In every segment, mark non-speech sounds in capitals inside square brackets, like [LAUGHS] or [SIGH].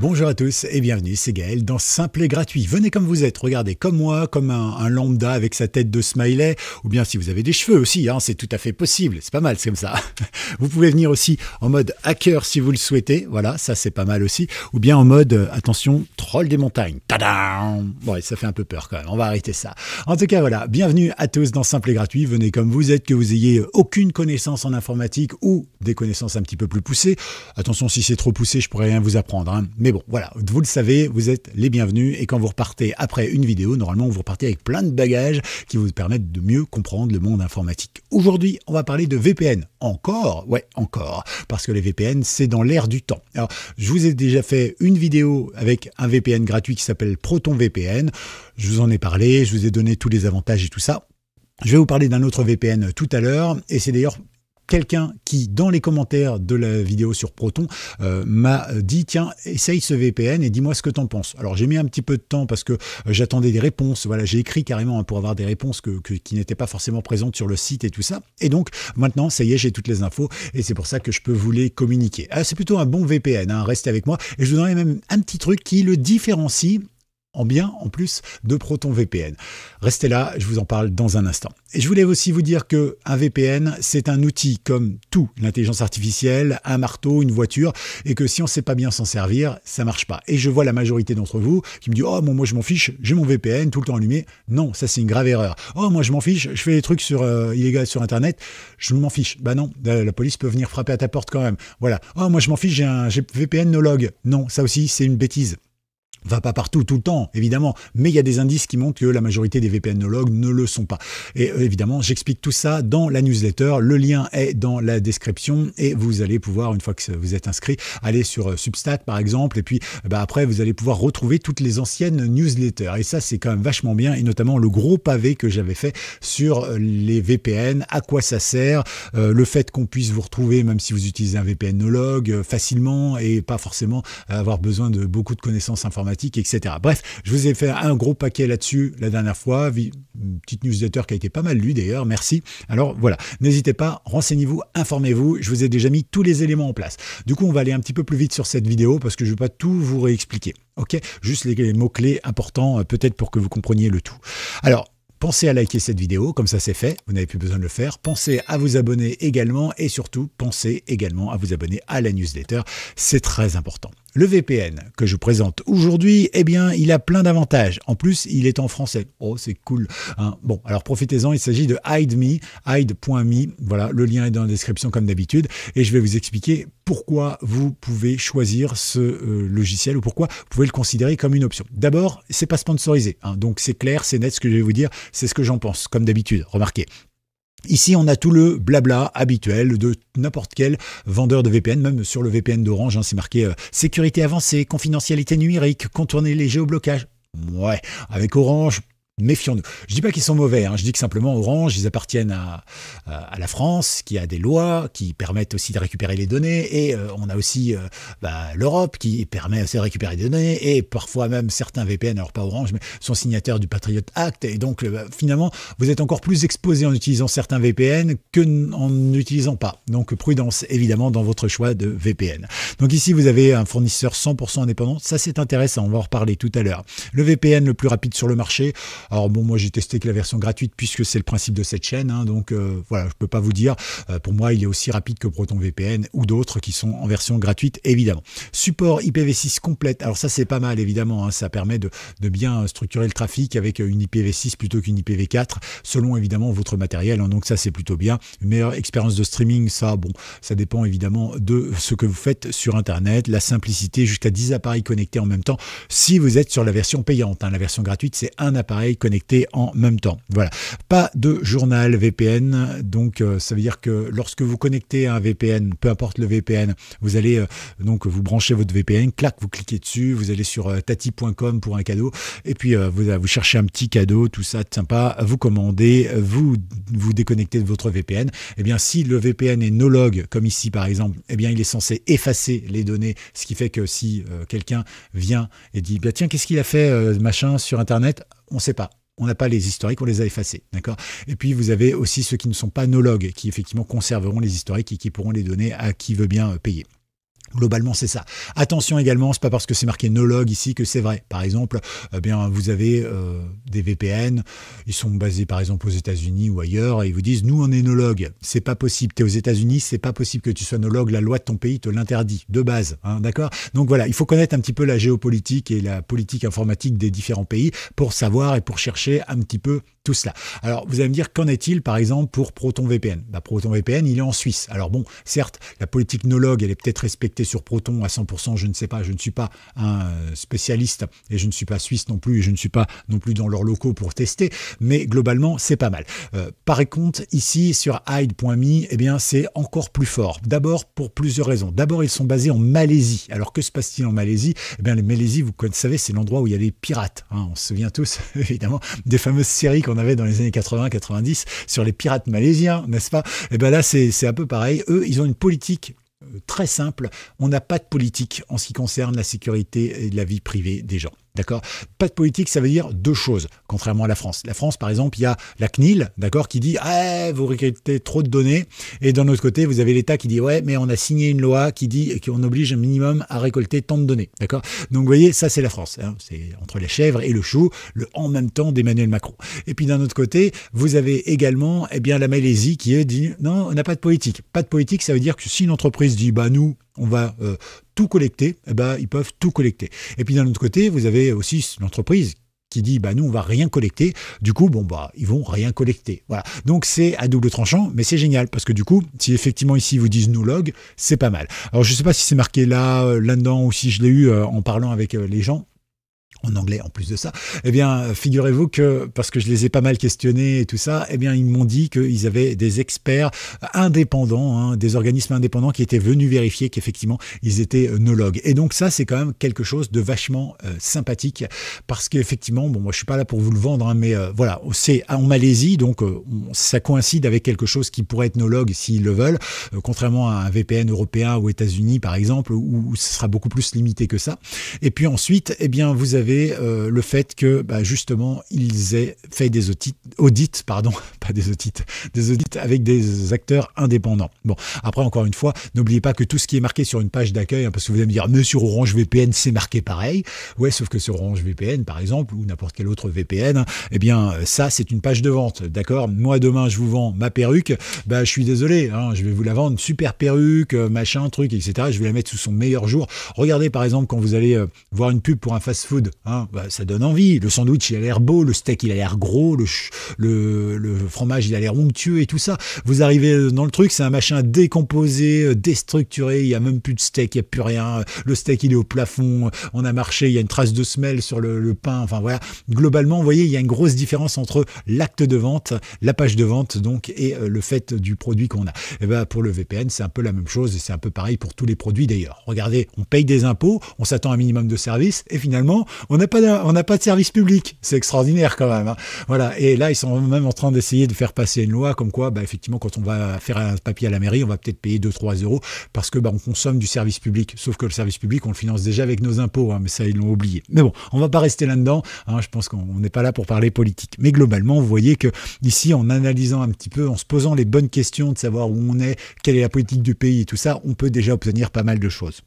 Bonjour à tous et bienvenue, c'est Gaël dans Simple et Gratuit. Venez comme vous êtes, regardez comme moi, comme un, lambda avec sa tête de smiley, ou bien si vous avez des cheveux aussi, hein, c'est tout à fait possible, c'est pas mal, c'est comme ça. [LAUGHS] Vous pouvez venir aussi en mode hacker si vous le souhaitez, voilà, ça c'est pas mal aussi, ou bien en mode, euh, attention, troll des montagnes. Tadam Bon, ça fait un peu peur quand même, on va arrêter ça. En tout cas, voilà, bienvenue à tous dans Simple et Gratuit, venez comme vous êtes, que vous ayez aucune connaissance en informatique ou des connaissances un petit peu plus poussées. Attention, si c'est trop poussé, je pourrais rien vous apprendre, hein. mais bon, voilà, vous le savez, vous êtes les bienvenus et quand vous repartez après une vidéo, normalement vous repartez avec plein de bagages qui vous permettent de mieux comprendre le monde informatique. Aujourd'hui, on va parler de VPN. Encore? Ouais, encore. Parce que les VPN, c'est dans l'air du temps. Alors, je vous ai déjà fait une vidéo avec un VPN gratuit qui s'appelle Proton VPN. Je vous en ai parlé, je vous ai donné tous les avantages et tout ça. Je vais vous parler d'un autre VPN tout à l'heure, et c'est d'ailleurs quelqu'un qui, dans les commentaires de la vidéo sur Proton, euh, m'a dit tiens, essaye ce VPN et dis-moi ce que tu en penses. Alors j'ai mis un petit peu de temps parce que euh, j'attendais des réponses. Voilà, j'ai écrit carrément hein, pour avoir des réponses que, qui n'étaient pas forcément présentes sur le site et tout ça. Et donc maintenant, ça y est, j'ai toutes les infos et c'est pour ça que je peux vous les communiquer. Ah, c'est plutôt un bon VPN, hein, restez avec moi. Et je vous donnerai même un petit truc qui le différencie en bien en plus de Proton VPN. Restez là, je vous en parle dans un instant. Et je voulais aussi vous dire que un VPN, c'est un outil comme tout, l'intelligence artificielle, un marteau, une voiture, et que si on sait pas bien s'en servir, ça marche pas. Et je vois la majorité d'entre vous qui me dit oh moi je m'en fiche, j'ai mon VPN tout le temps allumé. Non, ça c'est une grave erreur. Oh moi je m'en fiche, je fais des trucs sur euh, illégaux sur internet, je m'en fiche. Bah non, la, police peut venir frapper à ta porte quand même. Voilà. Oh moi je m'en fiche, j'ai un VPN no log. Non, ça aussi c'est une bêtise va pas partout tout le temps, évidemment, mais il y a des indices qui montrent que la majorité des VPNologues ne le sont pas. Et euh, évidemment, j'explique tout ça dans la newsletter. Le lien est dans la description et vous allez pouvoir, une fois que vous êtes inscrit, aller sur euh, Substat par exemple, et puis bah, après vous allez pouvoir retrouver toutes les anciennes newsletters. Et ça, c'est quand même vachement bien, et notamment le gros pavé que j'avais fait sur euh, les VPN, à quoi ça sert, le fait qu'on puisse vous retrouver, même si vous utilisez un VPNologue, facilement et pas forcément avoir besoin de beaucoup de connaissances informatiques etc. Bref, je vous ai fait un gros paquet là-dessus la dernière fois, une petite newsletter qui a été pas mal lue d'ailleurs, merci. Alors voilà, n'hésitez pas, renseignez-vous, informez-vous, je vous ai déjà mis tous les éléments en place. Du coup, on va aller un petit peu plus vite sur cette vidéo parce que je ne vais pas tout vous réexpliquer. Ok, juste les mots-clés importants euh, peut-être pour que vous compreniez le tout. Alors, Pensez à liker cette vidéo, comme ça c'est fait, vous n'avez plus besoin de le faire. Pensez à vous abonner également et surtout pensez également à vous abonner à la newsletter, c'est très important. Le VPN que je vous présente aujourd'hui, eh bien, il a plein d'avantages. En plus, il est en français. Oh, c'est cool. Hein. bon, alors profitez-en. Il s'agit de HideMe, hide.me. Voilà, le lien est dans la description comme d'habitude. Et je vais vous expliquer pourquoi vous pouvez choisir ce euh, logiciel ou pourquoi vous pouvez le considérer comme une option. D'abord, c'est pas sponsorisé. Hein. donc c'est clair, c'est net ce que je vais vous dire. C'est ce que j'en pense, comme d'habitude. Remarquez. Ici, on a tout le blabla habituel de n'importe quel vendeur de VPN, même sur le VPN d'Orange, hein, c'est marqué euh, sécurité avancée, confidentialité numérique, contourner les géoblocages. Ouais, avec Orange, méfions-nous. Je dis pas qu'ils sont mauvais, hein. je dis que simplement Orange, ils appartiennent à, à, la France, qui a des lois qui permettent aussi de récupérer les données, et euh, on a aussi euh, bah, l'Europe qui permet aussi de récupérer des données, et parfois même certains VPN, alors pas Orange, mais sont signataires du Patriot Act, et donc euh, finalement, vous êtes encore plus exposé en utilisant certains VPN que en n'utilisant pas. Donc prudence évidemment dans votre choix de VPN. Donc ici, vous avez un fournisseur 100% indépendant, ça c'est intéressant, on va en reparler tout à l'heure. Le VPN le plus rapide sur le marché, alors bon, moi j'ai testé que la version gratuite puisque c'est le principe de cette chaîne, hein, donc euh, voilà, je peux pas vous dire. Euh, pour moi, il est aussi rapide que ProtonVPN ou d'autres qui sont en version gratuite, évidemment. Support IPv6 complète. Alors ça c'est pas mal évidemment, hein, ça permet de, bien structurer le trafic avec une IPv6 plutôt qu'une IPv4, selon évidemment votre matériel. Hein, donc ça c'est plutôt bien. Une meilleure expérience de streaming, ça bon, ça dépend évidemment de ce que vous faites sur Internet, la simplicité jusqu'à 10 appareils connectés en même temps. Si vous êtes sur la version payante, la version gratuite c'est un appareil connecté en même temps. Voilà. Pas de journal VPN, donc euh, ça veut dire que lorsque vous connectez à un VPN, peu importe le VPN, vous allez euh, donc vous branchez votre VPN, clac, vous cliquez dessus, vous allez sur euh, tati.com pour un cadeau, et puis vous, cherchez un petit cadeau, tout ça sympa, vous commandez, vous vous déconnectez de votre VPN. Eh bien si le VPN est no log, comme ici par exemple, eh bien il est censé effacer les données, ce qui fait que si quelqu'un vient et dit bah, tiens qu'est-ce qu'il a fait machin sur internet, on ne sait pas. On n'a pas les historiques, on les a effacés. D'accord? Et puis vous avez aussi ceux qui ne sont pas nologues, qui effectivement conserveront les historiques et qui pourront les donner à qui veut bien payer. Globalement, c'est ça. Attention également, c'est pas parce que c'est marqué no log ici que c'est vrai. Par exemple, eh bien, vous avez euh, des VPN, ils sont basés par exemple aux États-Unis ou ailleurs, et ils vous disent nous on est no log. C'est pas possible. Tu es aux États-Unis, c'est pas possible que tu sois no log. La loi de ton pays te l'interdit de base, hein, d'accord? Donc voilà, il faut connaître un petit peu la géopolitique et la politique informatique des différents pays pour savoir et pour chercher un petit peu tout cela. Alors, vous allez me dire, qu'en est-il, par exemple, pour Proton VPN bah, Proton VPN, il est en Suisse. Alors bon, certes, la politique no log, elle est peut-être respectée sur Proton à 100%, je ne sais pas, je ne suis pas un spécialiste et je ne suis pas suisse non plus et je ne suis pas non plus dans leurs locaux pour tester, mais globalement, c'est pas mal. Euh, par contre, ici, sur hide.me, eh bien, c'est encore plus fort. D'abord, pour plusieurs raisons. D'abord, ils sont basés en Malaisie. Alors, que se passe-t-il en Malaisie? Eh bien, les Malaisie, vous savez, c'est l'endroit où il y a les pirates. Hein. On se souvient tous, [LAUGHS] évidemment, des fameuses séries qu'on avait dans les années 80-90 sur les pirates malaisiens, n'est-ce pas? Et eh bien là, c'est un peu pareil. Eux, ils ont une politique euh, très simple. On n'a pas de politique en ce qui concerne la sécurité et la vie privée des gens. D'accord? Pas de politique, ça veut dire deux choses, contrairement à la France. La France, par exemple, il y a la CNIL, d'accord, qui dit Ah, vous récoltez trop de données. Et d'un autre côté, vous avez l'État qui dit Ouais, mais on a signé une loi qui dit qu'on oblige un minimum à récolter tant de données. D'accord? Donc, vous voyez, ça, c'est la France. Hein. C'est entre les chèvres et le chou, le en même temps d'Emmanuel Macron. Et puis, d'un autre côté, vous avez également eh bien, la Malaisie qui dit Non, on n'a pas de politique. Pas de politique, ça veut dire que si une entreprise dit Bah, nous, on va euh, tout collecter, eh ben, ils peuvent tout collecter. Et puis d'un autre côté, vous avez aussi l'entreprise qui dit bah nous on va rien collecter. Du coup bon bah ils vont rien collecter. Voilà. Donc c'est à double tranchant mais c'est génial parce que du coup si effectivement ici ils vous disent no log c'est pas mal. Alors je sais pas si c'est marqué là euh, là dedans ou si je l'ai eu euh, en parlant avec les gens en anglais en plus de ça, eh bien, figurez-vous que, parce que je les ai pas mal questionnés et tout ça, eh bien, ils m'ont dit qu'ils avaient des experts indépendants, hein, des organismes indépendants qui étaient venus vérifier qu'effectivement, ils étaient euh, nologues. Et donc ça, c'est quand même quelque chose de vachement euh, sympathique, parce qu'effectivement, bon, moi, je suis pas là pour vous le vendre, hein, mais euh, voilà, c'est en Malaisie, donc ça coïncide avec quelque chose qui pourrait être nologue s'ils le veulent, contrairement à un VPN européen aux États-Unis, par exemple, où ce sera beaucoup plus limité que ça. Et puis ensuite, eh bien, vous avez euh, le fait que bah, justement ils aient fait des audits, audits, pardon, [LAUGHS] des audits, des audits avec des acteurs indépendants. Bon, après encore une fois, n'oubliez pas que tout ce qui est marqué sur une page d'accueil, hein, parce que vous allez me dire, mais sur Orange VPN c'est marqué pareil. Ouais, sauf que sur Orange VPN par exemple ou n'importe quel autre VPN, hein, eh bien ça c'est une page de vente, d'accord? Moi demain je vous vends ma perruque, bah je suis désolé, hein, je vais vous la vendre super perruque, euh, machin, truc, etc. Je vais la mettre sous son meilleur jour. Regardez par exemple quand vous allez euh, voir une pub pour un fast-food, bah, ça donne envie. Le sandwich, il a l'air beau, le steak, il a l'air gros, le, fromage, il a l'air onctueux et tout ça. Vous arrivez dans le truc, c'est un machin décomposé, euh, déstructuré, il n'y a même plus de steak, il n'y a plus rien. Le steak, il est au plafond, on a marché, il y a une trace de semelle sur le, pain. Enfin voilà, globalement, vous voyez, il y a une grosse différence entre l'acte de vente, la page de vente, donc, et euh, le fait du produit qu'on a. Et ben, pour le VPN, c'est un peu la même chose et c'est un peu pareil pour tous les produits d'ailleurs. Regardez, on paye des impôts, on s'attend à un minimum de services et finalement, on n'a pas, on pas de service public. C'est extraordinaire quand même. Hein. Voilà. Et là, ils sont même en train d'essayer de faire passer une loi comme quoi, bah, effectivement, quand on va faire un papier à la mairie, on va peut-être payer 2-3 euros parce que bah, on consomme du service public. Sauf que le service public, on le finance déjà avec nos impôts. Hein, mais ça, ils l'ont oublié. Mais bon, on va pas rester là-dedans. Hein. je pense qu'on n'est pas là pour parler politique. Mais globalement, vous voyez que ici, en analysant un petit peu, en se posant les bonnes questions de savoir où on est, quelle est la politique du pays et tout ça, on peut déjà obtenir pas mal de choses.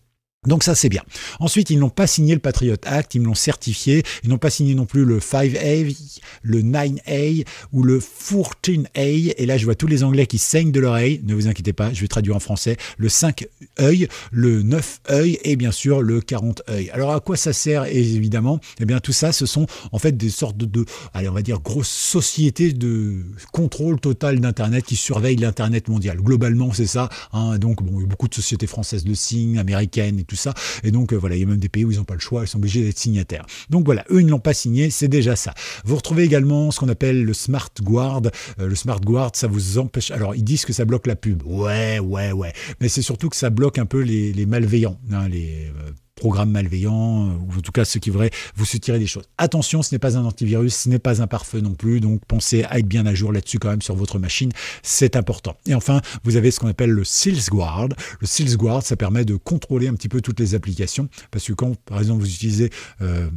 Donc ça c'est bien. Ensuite, ils n'ont pas signé le Patriot Act, ils me l'ont certifié. Ils n'ont pas signé non plus le 5A, le 9A ou le 14A. Et là, je vois tous les Anglais qui saignent de l'oreille. Ne vous inquiétez pas, je vais traduire en français. Le 5 œil, le 9 œil et bien sûr le 40 œil. Alors à quoi ça sert évidemment? Eh bien tout ça, ce sont en fait des sortes de, allez, on va dire grosses sociétés de contrôle total d'Internet qui surveillent l'Internet mondial. Globalement, c'est ça. Hein. Donc bon, beaucoup de sociétés françaises de signes, américaines et ça. Et donc euh, voilà, il y a même des pays où ils n'ont pas le choix, ils sont obligés d'être signataires. Donc voilà, eux ils ne l'ont pas signé, c'est déjà ça. Vous retrouvez également ce qu'on appelle le Smart Guard. Euh, le Smart Guard, ça vous empêche. Alors ils disent que ça bloque la pub. Ouais, ouais, ouais. Mais c'est surtout que ça bloque un peu les, malveillants, hein, les euh, programmes malveillants, ou en tout cas ceux qui voudraient vous soutirer des choses. Attention, ce n'est pas un antivirus, ce n'est pas un pare-feu non plus, donc pensez à être bien à jour là-dessus quand même sur votre machine, c'est important. Et enfin, vous avez ce qu'on appelle le Sales Guard. Le Sales Guard, ça permet de contrôler un petit peu toutes les applications, parce que quand, par exemple, vous utilisez... Euh,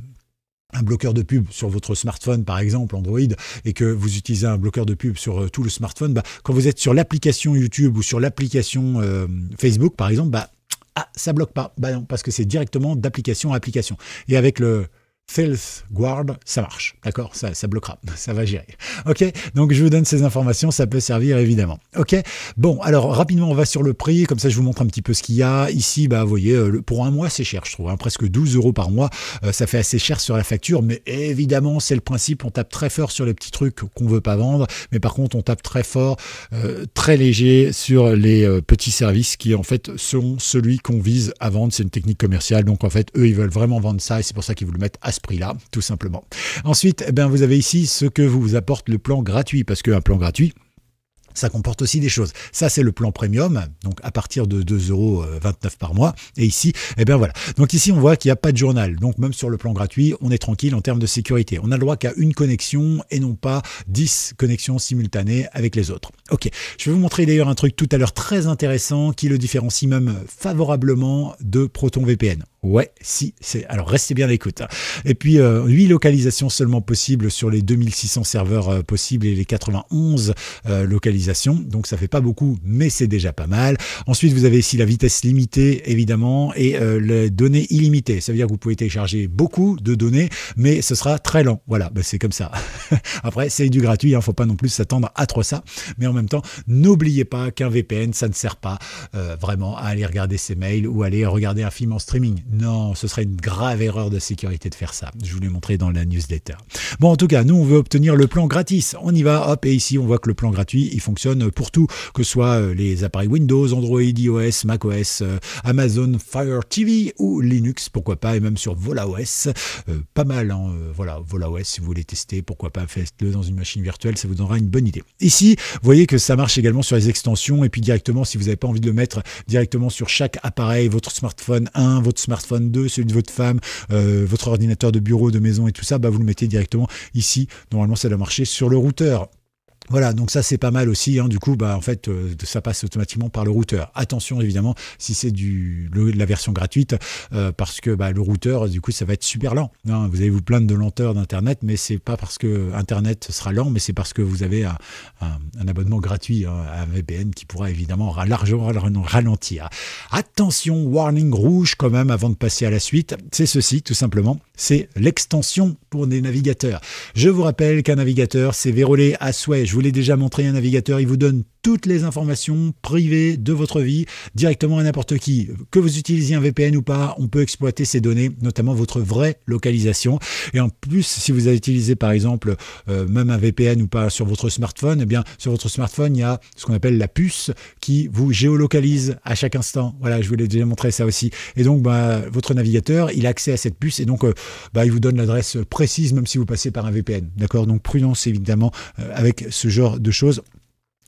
un bloqueur de pub sur votre smartphone, par exemple Android, et que vous utilisez un bloqueur de pub sur euh, tout le smartphone, bah, quand vous êtes sur l'application YouTube ou sur l'application euh, Facebook, par exemple, bah, Ah, ça bloque pas. Bah non, parce que c'est directement d'application à application. Et avec le Filth Guard, ça marche, d'accord? Ça, ça bloquera, ça va gérer. Ok, donc je vous donne ces informations, ça peut servir évidemment. Ok, bon, alors rapidement on va sur le prix, comme ça je vous montre un petit peu ce qu'il y a. Ici, bah vous voyez, euh, pour un mois c'est cher, je trouve, hein, presque 12 euros par mois, euh, ça fait assez cher sur la facture, mais évidemment c'est le principe, on tape très fort sur les petits trucs qu'on veut pas vendre, mais par contre on tape très fort, euh, très léger sur les petits services qui en fait sont celui qu'on vise à vendre. C'est une technique commerciale, donc en fait eux ils veulent vraiment vendre ça et c'est pour ça qu'ils vous le mettent à prix-là, tout simplement. Ensuite, eh bien, vous avez ici ce que vous apporte le plan gratuit, parce qu'un plan gratuit, ça comporte aussi des choses. Ça, c'est le plan premium, donc à partir de 2,29 euros par mois. Et ici, eh bien voilà. Donc ici, on voit qu'il n'y a pas de journal. Donc même sur le plan gratuit, on est tranquille en termes de sécurité. On a le droit qu'à une connexion et non pas 10 connexions simultanées avec les autres. Ok, je vais vous montrer d'ailleurs un truc tout à l'heure très intéressant qui le différencie même favorablement de Proton VPN. Ouais, si, c'est. Alors restez bien à l'écoute. Hein. Et puis, euh, 8 localisations seulement possibles sur les 2600 serveurs euh, possibles et les 91 euh, localisations. Donc ça fait pas beaucoup, mais c'est déjà pas mal. Ensuite, vous avez ici la vitesse limitée, évidemment, et euh, les données illimitées. Ça veut dire que vous pouvez télécharger beaucoup de données, mais ce sera très lent. Voilà, bah, c'est comme ça. [LAUGHS] Après, c'est du gratuit, il hein, faut pas non plus s'attendre à trop ça. Mais en même temps, n'oubliez pas qu'un VPN, ça ne sert pas vraiment à aller regarder ses mails ou aller regarder un film en streaming non, ce serait une grave erreur de sécurité de faire ça. Je vous l'ai montré dans la newsletter. Bon, en tout cas, nous, on veut obtenir le plan gratis. On y va, hop, et ici, on voit que le plan gratuit, il fonctionne pour tout, que ce soit euh, les appareils Windows, Android, iOS, macOS, euh, Amazon Fire TV ou Linux, pourquoi pas, et même sur VolaOS. Euh, pas mal, hein, voilà, VolaOS, si vous voulez tester, pourquoi pas, faites-le dans une machine virtuelle, ça vous donnera une bonne idée. Ici, vous voyez que ça marche également sur les extensions, et puis directement, si vous n'avez pas envie de le mettre directement sur chaque appareil, votre smartphone 1, votre smartphone 2, celui de votre femme, euh, votre ordinateur de bureau, de maison et tout ça, bah vous le mettez directement ici. Normalement, ça doit marcher sur le routeur. Voilà, donc ça c'est pas mal aussi. Hein. Du coup, bah en fait, euh, ça passe automatiquement par le routeur. Attention évidemment si c'est du la version gratuite, euh, parce que bah, le routeur, du coup, ça va être super lent. Hein. Vous allez vous plaindre de lenteur d'internet, mais c'est pas parce que internet sera lent, mais c'est parce que vous avez un, abonnement gratuit hein, à VPN qui pourra évidemment largement ralentir. Attention, warning rouge quand même avant de passer à la suite. C'est ceci, tout simplement. C'est l'extension pour des navigateurs. Je vous rappelle qu'un navigateur, c'est vérolé à souhait. Vous l'ai déjà montré, un navigateur, il vous donne toutes les informations privées de votre vie directement à n'importe qui. Que vous utilisiez un VPN ou pas, on peut exploiter ces données, notamment votre vraie localisation. Et en plus, si vous avez utilisé par exemple euh, même un VPN ou pas sur votre smartphone, eh bien sur votre smartphone, il y a ce qu'on appelle la puce qui vous géolocalise à chaque instant. Voilà, je vous l'ai déjà montré ça aussi. Et donc, bah, votre navigateur, il a accès à cette puce et donc, euh, bah, il vous donne l'adresse précise même si vous passez par un VPN. D'accord? Donc, prudence évidemment euh, avec ce genre de choses.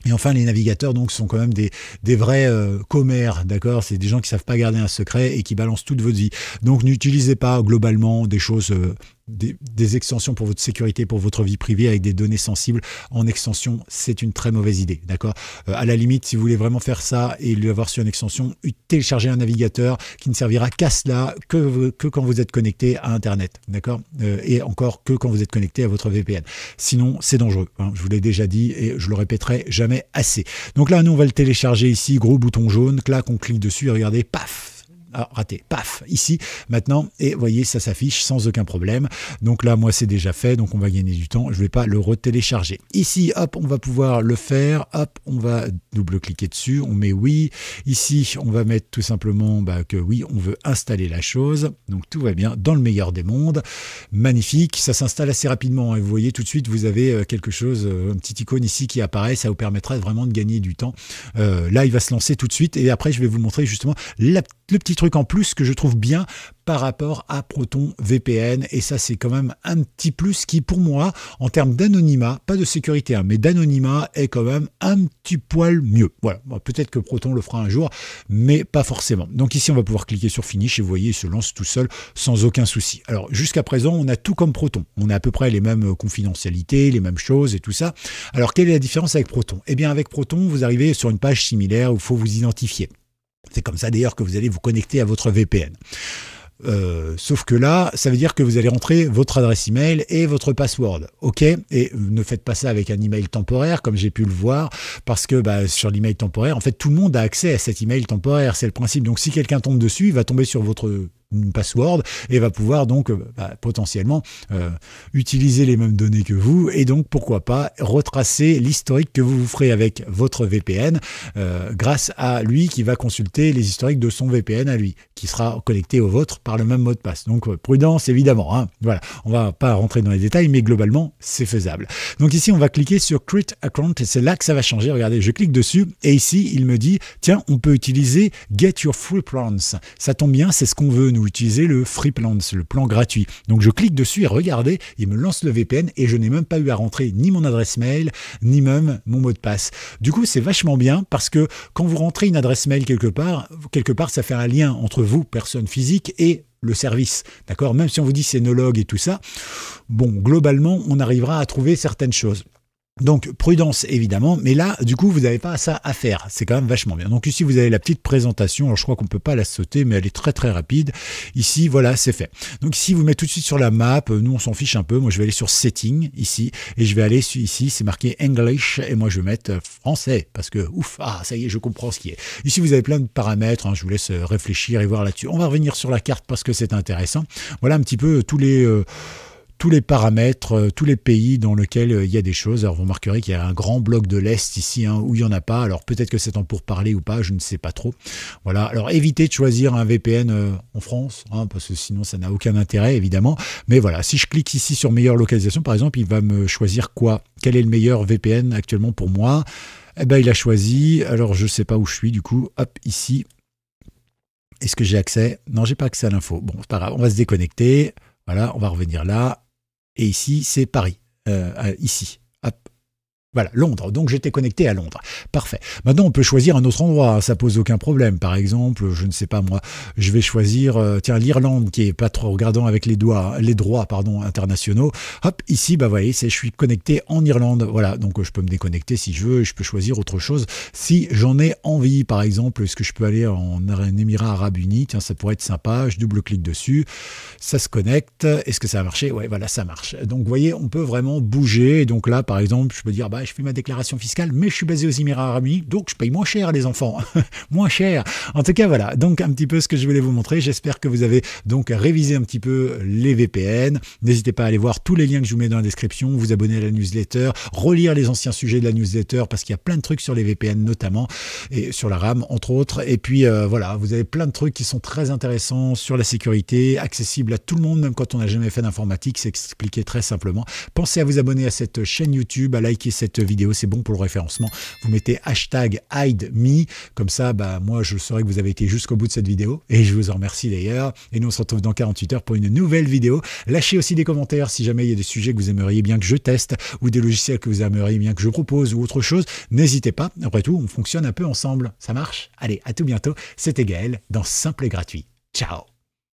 Et enfin, les navigateurs donc sont quand même des, des vrais euh, commères, d'accord? C'est des gens qui savent pas garder un secret et qui balancent toute votre vie. Donc n'utilisez pas globalement des choses euh, des, extensions pour votre sécurité, pour votre vie privée avec des données sensibles en extension, c'est une très mauvaise idée. D'accord? Euh, À la limite, si vous voulez vraiment faire ça et l'avoir sur une extension, téléchargez un navigateur qui ne servira qu'à cela, que, que quand vous êtes connecté à Internet. D'accord? Euh, Et encore que quand vous êtes connecté à votre VPN. Sinon, c'est dangereux. Hein. je vous l'ai déjà dit et je le répéterai jamais assez. Donc là, nous, on va le télécharger ici, gros bouton jaune, clac, on clique dessus et regardez, paf ah, raté, paf, ici, maintenant, et voyez, ça s'affiche sans aucun problème. Donc là, moi, c'est déjà fait, donc on va gagner du temps. Je ne vais pas le retélécharger. Ici, hop, on va pouvoir le faire. Hop, on va double-cliquer dessus. On met oui. Ici, on va mettre tout simplement bah, que oui, on veut installer la chose. Donc tout va bien, dans le meilleur des mondes. Magnifique, ça s'installe assez rapidement. Et vous voyez, tout de suite, vous avez euh, quelque chose, euh, un petit icône ici qui apparaît. Ça vous permettra vraiment de gagner du temps. Euh, là, il va se lancer tout de suite. Et après, je vais vous montrer justement le petit truc en plus que je trouve bien par rapport à Proton VPN. Et ça, c'est quand même un petit plus qui, pour moi, en termes d'anonymat, pas de sécurité, hein, mais d'anonymat, est quand même un petit poil mieux. Voilà, peut-être que Proton le fera un jour, mais pas forcément. Donc ici, on va pouvoir cliquer sur Finish et vous voyez, il se lance tout seul sans aucun souci. Alors, jusqu'à présent, on a tout comme Proton. On a à peu près les mêmes confidentialités, les mêmes choses et tout ça. Alors, quelle est la différence avec Proton? Eh bien, avec Proton, vous arrivez sur une page similaire où il faut vous identifier. C'est comme ça d'ailleurs que vous allez vous connecter à votre VPN. Euh, sauf que là, ça veut dire que vous allez rentrer votre adresse email et votre password. OK? Et ne faites pas ça avec un email temporaire, comme j'ai pu le voir, parce que bah, sur l'email temporaire, en fait, tout le monde a accès à cet email temporaire. C'est le principe. Donc, si quelqu'un tombe dessus, il va tomber sur votre une password et va pouvoir donc euh, bah, potentiellement euh, utiliser les mêmes données que vous et donc pourquoi pas retracer l'historique que vous vous ferez avec votre VPN euh, grâce à lui qui va consulter les historiques de son VPN à lui qui sera connecté au vôtre par le même mot de passe. Donc prudence évidemment. Hein. Voilà, on va pas rentrer dans les détails mais globalement c'est faisable. Donc ici on va cliquer sur Create Account et c'est là que ça va changer. Regardez, je clique dessus et ici il me dit tiens on peut utiliser Get Your Free Plans. Ça tombe bien, c'est ce qu'on veut nous utiliser le free plan, le plan gratuit. Donc je clique dessus et regardez, il me lance le VPN et je n'ai même pas eu à rentrer ni mon adresse mail, ni même mon mot de passe. Du coup, c'est vachement bien parce que quand vous rentrez une adresse mail quelque part, quelque part, ça fait un lien entre vous, personne physique, et le service. D'accord? Même si on vous dit c'est nologue et tout ça, bon, globalement, on arrivera à trouver certaines choses. Donc prudence évidemment, mais là du coup vous n'avez pas ça à faire, c'est quand même vachement bien. Donc ici vous avez la petite présentation, alors je crois qu'on peut pas la sauter mais elle est très très rapide. Ici voilà c'est fait. Donc ici vous mettez tout de suite sur la map, nous on s'en fiche un peu, moi je vais aller sur setting ici et je vais aller ici, c'est marqué English et moi je vais mettre français parce que ouf, ah ça y est je comprends ce qui est. Ici vous avez plein de paramètres, hein, je vous laisse réfléchir et voir là-dessus. On va revenir sur la carte parce que c'est intéressant. Voilà un petit peu tous les... Euh, tous les paramètres, euh, tous les pays dans lesquels euh, il y a des choses. Alors vous remarquerez qu'il y a un grand bloc de l'Est ici hein, où il n'y en a pas. Alors peut-être que c'est en pour parler ou pas, je ne sais pas trop. Voilà. Alors évitez de choisir un VPN euh, en France, hein, parce que sinon ça n'a aucun intérêt évidemment. Mais voilà, si je clique ici sur meilleure localisation, par exemple, il va me choisir quoi? Quel est le meilleur VPN actuellement pour moi? Eh ben il a choisi. Alors je ne sais pas où je suis du coup. Hop ici. Est-ce que j'ai accès? Non, j'ai pas accès à l'info. Bon, c'est pas grave, on va se déconnecter. Voilà, on va revenir là. Et ici, c'est Paris. Euh, ici. Voilà, Londres. Donc j'étais connecté à Londres. Parfait. Maintenant, on peut choisir un autre endroit. Ça pose aucun problème. Par exemple, je ne sais pas moi, je vais choisir euh, tiens l'Irlande qui est pas trop regardant avec les doigts, les droits pardon internationaux. Hop, ici, bah voyez, c'est je suis connecté en Irlande. Voilà, donc je peux me déconnecter si je veux. Je peux choisir autre chose si j'en ai envie. Par exemple, est-ce que je peux aller en Émirats Arabes Unis? Tiens, ça pourrait être sympa. Je double-clique dessus, ça se connecte. Est-ce que ça a marché? Ouais, voilà, ça marche. Donc, voyez, on peut vraiment bouger. donc là, par exemple, je peux dire bah je fais ma déclaration fiscale, mais je suis basé aux Émirats Arabes Unis, donc je paye moins cher les enfants, [LAUGHS] moins cher. En tout cas, voilà, donc un petit peu ce que je voulais vous montrer. J'espère que vous avez donc révisé un petit peu les VPN. N'hésitez pas à aller voir tous les liens que je vous mets dans la description, vous abonner à la newsletter, relire les anciens sujets de la newsletter parce qu'il y a plein de trucs sur les VPN notamment et sur la RAM entre autres. Et puis euh, voilà, vous avez plein de trucs qui sont très intéressants sur la sécurité, accessible à tout le monde, même quand on n'a jamais fait d'informatique, c'est expliqué très simplement. Pensez à vous abonner à cette chaîne YouTube, à liker cette vidéo, c'est bon pour le référencement. Vous mettez hashtag HideMe, comme ça, bah, moi je saurai que vous avez été jusqu'au bout de cette vidéo, et je vous en remercie d'ailleurs. Et nous on se retrouve dans 48 heures pour une nouvelle vidéo. Lâchez aussi des commentaires si jamais il y a des sujets que vous aimeriez bien que je teste, ou des logiciels que vous aimeriez bien que je propose, ou autre chose. N'hésitez pas, après tout, on fonctionne un peu ensemble. Ça marche? Allez, à tout bientôt, c'était Gaël dans Simple et Gratuit. Ciao